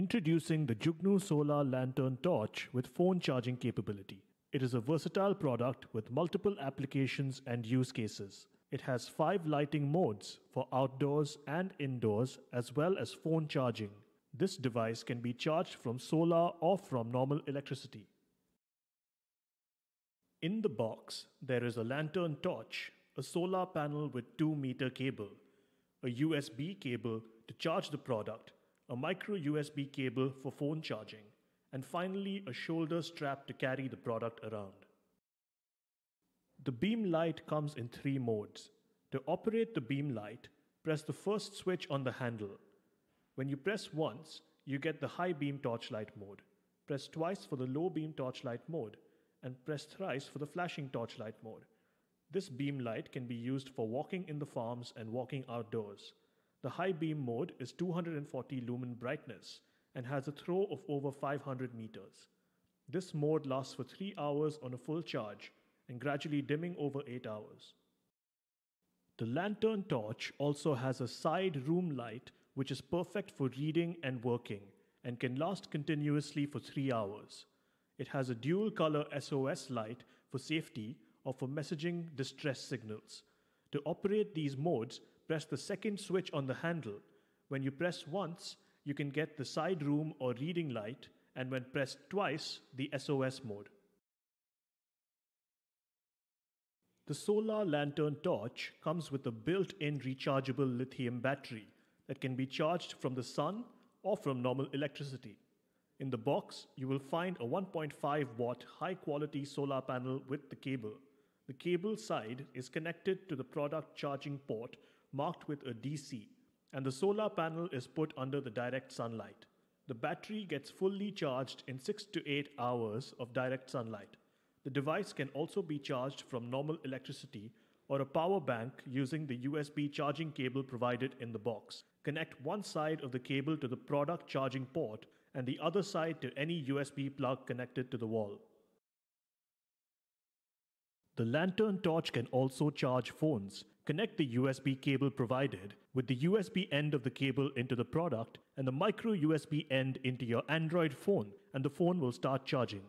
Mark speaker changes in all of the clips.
Speaker 1: Introducing the Jugnu Solar Lantern Torch with phone charging capability. It is a versatile product with multiple applications and use cases. It has five lighting modes for outdoors and indoors, as well as phone charging. This device can be charged from solar or from normal electricity. In the box, there is a lantern torch, a solar panel with 2 meter cable, a USB cable to charge the product, a micro USB cable for phone charging, and finally a shoulder strap to carry the product around. The beam light comes in three modes. To operate the beam light, press the first switch on the handle. When you press once, you get the high beam torchlight mode. Press twice for the low beam torchlight mode, and press thrice for the flashing torchlight mode. This beam light can be used for walking in the farms and walking outdoors. The high beam mode is 240 lumen brightness and has a throw of over 500 meters. This mode lasts for 3 hours on a full charge and gradually dimming over 8 hours. The lantern torch also has a side room light which is perfect for reading and working and can last continuously for 3 hours. It has a dual color SOS light for safety or for messaging distress signals. To operate these modes, press the second switch on the handle. When you press once, you can get the side room or reading light, and when pressed twice, the SOS mode. The solar lantern torch comes with a built in rechargeable lithium battery that can be charged from the sun or from normal electricity. In the box, you will find a 1.5 watt high quality solar panel with the cable. The cable side is connected to the product charging port marked with a DC, and the solar panel is put under the direct sunlight. The battery gets fully charged in 6 to 8 hours of direct sunlight. The device can also be charged from normal electricity or a power bank using the USB charging cable provided in the box. Connect one side of the cable to the product charging port and the other side to any USB plug connected to the wall. The lantern torch can also charge phones. Connect the USB cable provided with the USB end of the cable into the product and the micro USB end into your Android phone, and the phone will start charging.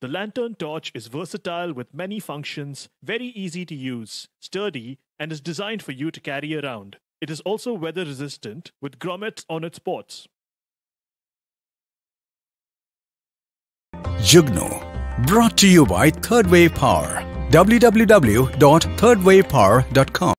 Speaker 1: The lantern torch is versatile with many functions, very easy to use, sturdy, and is designed for you to carry around. It is also weather resistant with grommets on its ports.
Speaker 2: Jugnu, brought to you by Third Wave Power. www.thirdwavepower.com